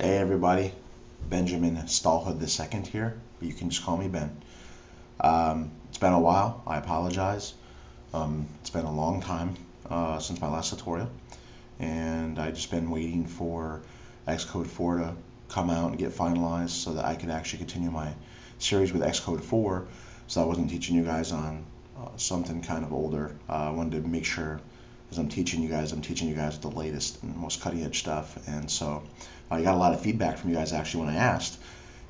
Hey everybody, Benjamin Stallhood II here, but you can just call me Ben. Um, it's been a while, I apologize. Um, it's been a long time uh, since my last tutorial, and I've just been waiting for Xcode 4 to come out and get finalized so that I could actually continue my series with Xcode 4 so I wasn't teaching you guys on uh, something kind of older. Uh, I wanted to make sure as I'm teaching you guys, I'm teaching you guys the latest and most cutting edge stuff. And so uh, I got a lot of feedback from you guys actually when I asked.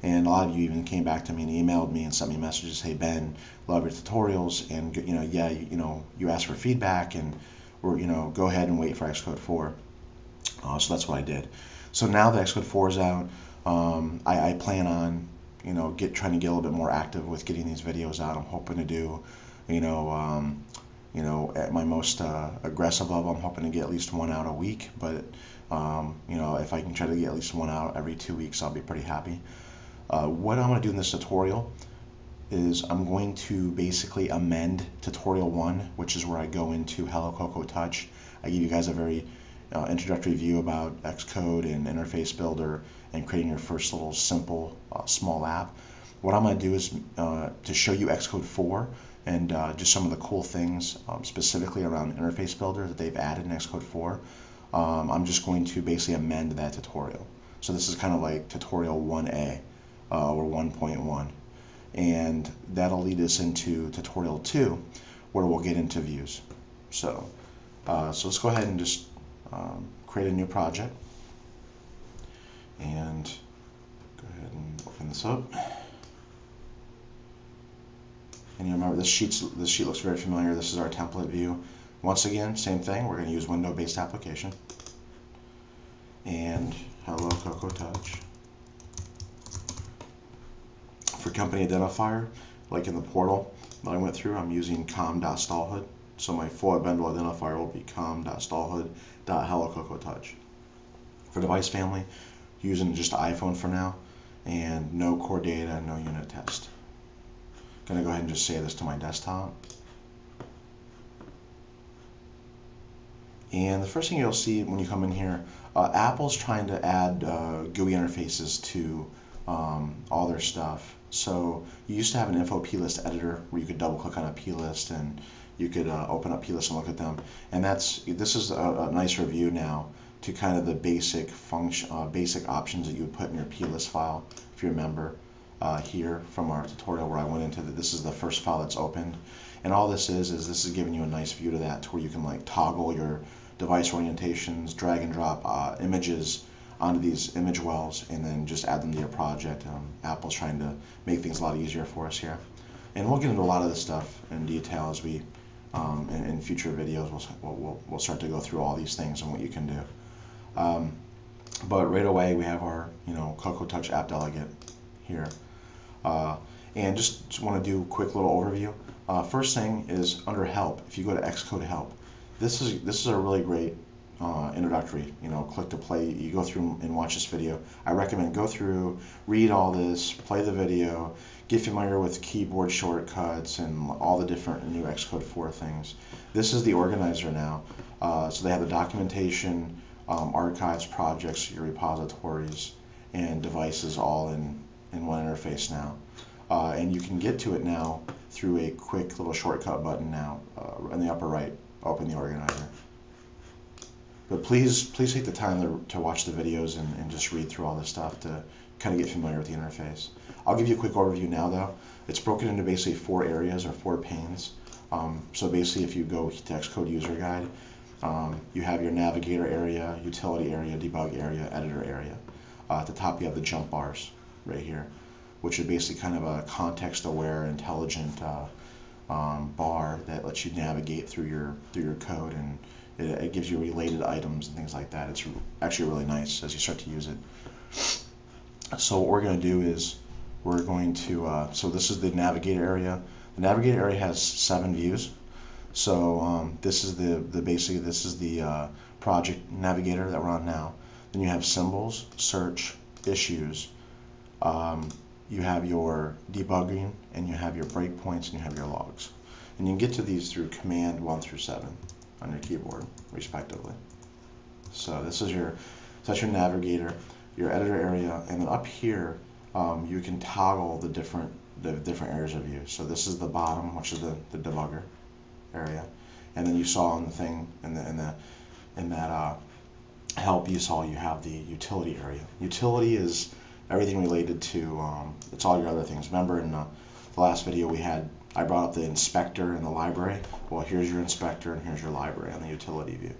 And a lot of you even came back to me and emailed me and sent me messages. Hey Ben, love your tutorials, and you know, yeah, you, you know, you asked for feedback, and or you know, go ahead and wait for Xcode 4. Uh, so that's what I did. So now that Xcode 4 is out, um, I, I plan on you know get trying to get a little bit more active with getting these videos out. I'm hoping to do you know um, you know, at my most uh, aggressive level, I'm hoping to get at least one out a week. But um, you know, if I can try to get at least one out every two weeks, I'll be pretty happy. Uh, what I'm going to do in this tutorial is I'm going to basically amend tutorial one, which is where I go into Hello Cocoa Touch. I give you guys a very uh, introductory view about Xcode and Interface Builder and creating your first little simple uh, small app. What I'm going to do is uh, to show you Xcode 4 and uh, just some of the cool things um, specifically around Interface Builder that they've added in Xcode 4. Um, I'm just going to basically amend that tutorial. So this is kind of like tutorial 1A uh, or 1.1. And that'll lead us into tutorial 2 where we'll get into views. So, uh, so let's go ahead and just um, create a new project. And go ahead and open this up. And you remember this sheet's this sheet looks very familiar. This is our template view. Once again, same thing. We're going to use window-based application. And hello Cocoa Touch. For company identifier, like in the portal that I went through, I'm using com.stallhood. So my full bundle identifier will be com.stallhood.helloCocoaTouch. For device family, using just iPhone for now, and no core data, no unit test going to go ahead and just save this to my desktop. And the first thing you'll see when you come in here, uh, Apple's trying to add uh, GUI interfaces to um, all their stuff. So you used to have an info plist editor where you could double click on a plist and you could uh, open up plist and look at them. And that's this is a, a nice review now to kind of the basic function, uh, basic options that you would put in your plist file if you remember uh, here from our tutorial where I went into that this is the first file that's opened. And all this is is this is giving you a nice view to that to where you can like toggle your device orientations drag and drop uh, images onto these image wells and then just add them to your project. Um, Apple's trying to make things a lot easier for us here. And we'll get into a lot of this stuff in detail as we um, in, in, future videos. We'll, we'll, we'll start to go through all these things and what you can do. Um, but right away we have our you know Cocoa Touch app delegate here uh, and just want to do a quick little overview. Uh, first thing is under help. If you go to Xcode help, this is this is a really great uh, introductory. You know, click to play. You go through and watch this video. I recommend go through, read all this, play the video, get familiar with keyboard shortcuts and all the different new Xcode 4 things. This is the organizer now. Uh, so they have the documentation, um, archives, projects, your repositories, and devices all in in one interface now. Uh, and you can get to it now through a quick little shortcut button now uh, in the upper right, open the organizer. But please, please take the time to, to watch the videos and, and just read through all this stuff to kind of get familiar with the interface. I'll give you a quick overview now though. It's broken into basically four areas or four panes. Um, so basically if you go to Xcode user guide, um, you have your navigator area, utility area, debug area, editor area. Uh, at the top you have the jump bars right here, which is basically kind of a context-aware, intelligent uh, um, bar that lets you navigate through your through your code and it, it, gives you related items and things like that. It's actually really nice as you start to use it. So what we're going to do is we're going to, uh, so this is the navigator area. The navigator area has seven views. So um, this is the, the basically this is the uh, project navigator that we're on now. Then you have symbols, search, issues, um, you have your debugging and you have your breakpoints and you have your logs. And you can get to these through command 1 through 7 on your keyboard, respectively. So this is your, that's your navigator. your editor area, and then up here um, you can toggle the different the different areas of view. So this is the bottom, which is the, the debugger area, and then you saw on the thing in the in the in that uh, help you saw you have the utility area. Utility is everything related to um, it's all your other things. Remember in the, the last video we had I brought up the inspector and the library. Well, here's your inspector and here's your library on the utility view.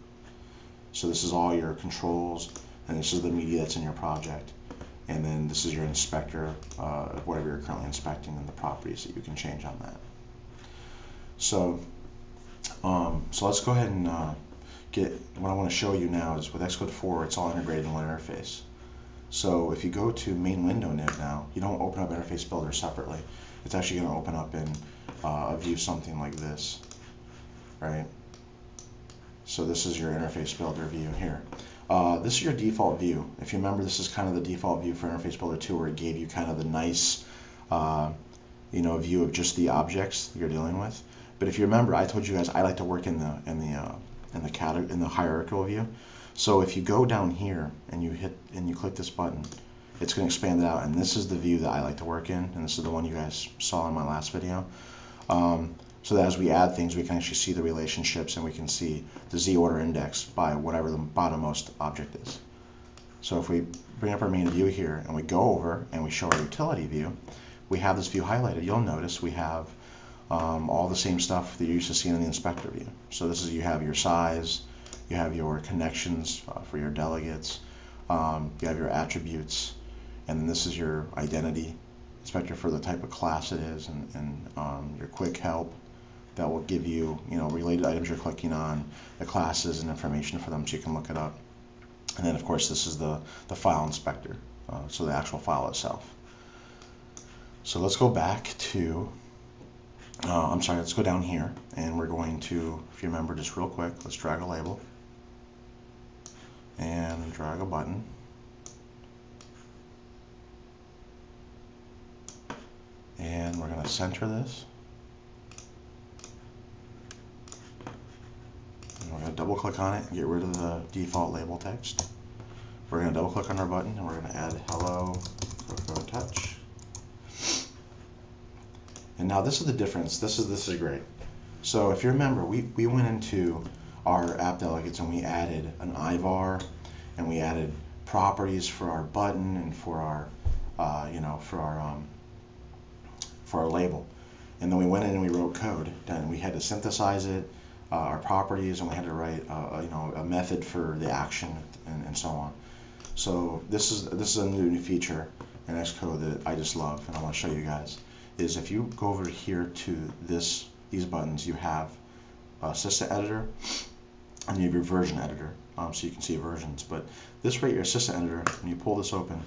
So this is all your controls and this is the media that's in your project. And then this is your inspector, uh, whatever you're currently inspecting and the properties that you can change on that. So, um, so let's go ahead and uh, get, what I want to show you now is with Xcode 4, it's all integrated in one interface. So if you go to main window nib now, you don't open up interface builder separately. It's actually going to open up in uh, a view something like this, right? So this is your interface builder view here. Uh, this is your default view. If you remember, this is kind of the default view for Interface Builder 2 where it gave you kind of the nice, uh, you know, view of just the objects you're dealing with. But if you remember, I told you guys I like to work in the in the uh, in the category in the hierarchical view. So if you go down here and you hit and you click this button, it's going to expand it out. And this is the view that I like to work in, and this is the one you guys saw in my last video. Um, so that as we add things, we can actually see the relationships and we can see the z-order index by whatever the bottommost object is. So if we bring up our main view here and we go over and we show our utility view, we have this view highlighted. You'll notice we have um, all the same stuff that you're used to seeing in the inspector view. So this is you have your size, you have your connections uh, for your delegates, um, you have your attributes, and then this is your identity inspector for the type of class it is and, and um, your quick help that will give you, you know, related items you're clicking on, the classes and information for them so you can look it up. And then, of course, this is the, the file inspector, uh, so the actual file itself. So let's go back to, uh, I'm sorry, let's go down here, and we're going to, if you remember, just real quick, let's drag a label, and drag a button. And we're going to center this. We're going to double click on it and get rid of the default label text. We're going to double click on our button and we're going to add hello Touch. And now this is the difference. This is this is great. So if you remember, we, we went into our app delegates and we added an ivar and we added properties for our button and for our uh, you know for our um, for our label. And then we went in and we wrote code. Then we had to synthesize it uh, our properties and we had to write uh, you know a method for the action and, and so on. So this is this is a new, new feature in Xcode that I just love and I want to show you guys is if you go over here to this these buttons you have assistant editor and you have your version editor um, so you can see versions but this right here, assistant editor when you pull this open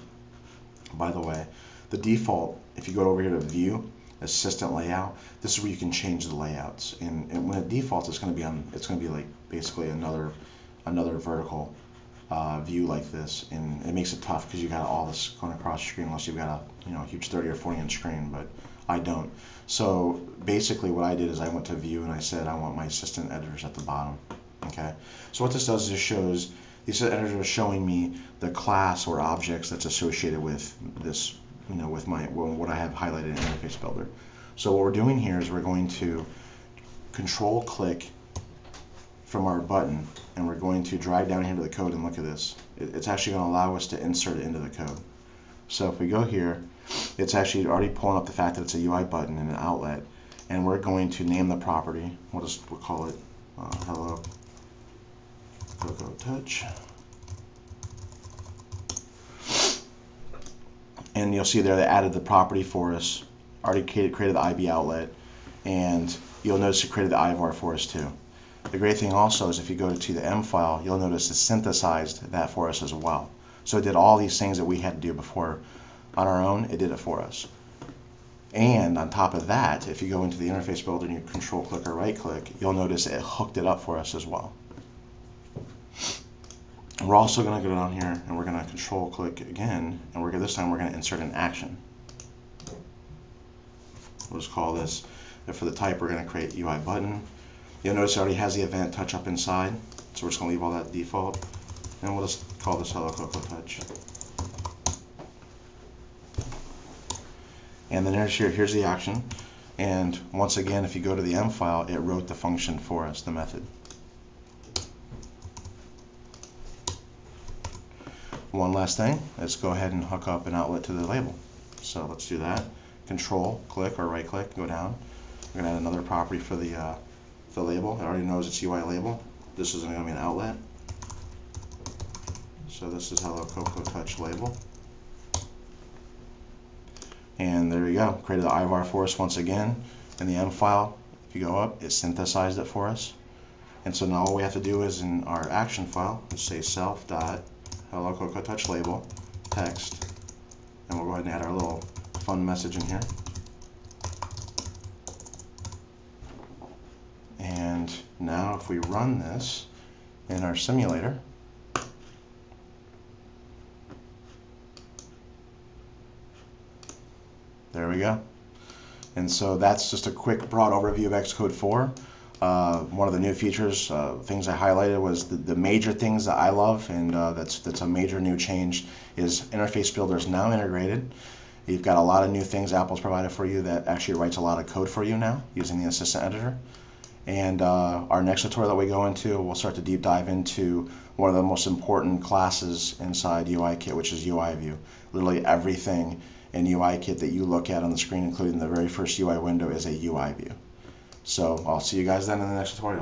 by the way the default if you go over here to view assistant layout, this is where you can change the layouts. And, and when it defaults, it's going to be on. It's going to be like basically another another vertical uh, view like this, and it makes it tough because you got all this going across the screen unless you've got a you know huge 30 or 40 inch screen, but I don't. So basically, what I did is I went to view and I said I want my assistant editors at the bottom. Okay. So what this does is it shows these editors are showing me the class or objects that's associated with this you know, with my what I have highlighted in Interface Builder. So what we're doing here is we're going to control click from our button and we're going to drag down here to the code and look at this. It's actually going to allow us to insert it into the code. So if we go here, it's actually already pulling up the fact that it's a UI button and an outlet and we're going to name the property. We'll just we'll call it uh, hello Cocoa Touch. and you'll see there they added the property for us, already created, created the IB outlet, and you'll notice it created the IVAR for us too. The great thing also is if you go to the M file, you'll notice it synthesized that for us as well. So it did all these things that we had to do before on our own, it did it for us. And on top of that, if you go into the interface builder and you control click or right click, you'll notice it hooked it up for us as well. We're also going to go down here and we're going to control click again and we're this time we're going to insert an action. We'll just call this, for the type we're going to create UI button. You'll notice it already has the event touch up inside so we're just going to leave all that default and we'll just call this Hello Cocoa Touch. And then here's, here, here's the action. And once again, if you go to the M file, it wrote the function for us, the method. One last thing, let's go ahead and hook up an outlet to the label. So let's do that. Control, click or right click, go down. We're gonna add another property for the, uh, the label. It already knows it's UI label. This is gonna be an outlet. So this is Hello Cocoa Touch label. And there you go, created the IVAR for us once again. In the M file, if you go up, it synthesized it for us. And so now all we have to do is in our action file, let's say self dot hello Cocoa Touch label text, and we'll go ahead and add our little fun message in here. And now if we run this in our simulator, There we go. And so that's just a quick broad overview of Xcode 4. Uh, one of the new features, uh, things I highlighted was the, the, major things that I love, and uh, that's that's a major new change. Is Interface Builder is now integrated. You've got a lot of new things Apple's provided for you that actually writes a lot of code for you now using the Assistant Editor. And uh, our next tutorial that we go into, we'll start to deep dive into one of the most important classes inside UIKit, which is UI View. Literally everything in UIKit that you look at on the screen, including the very first UI window, is a UI view. So I'll see you guys then in the next tutorial.